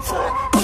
for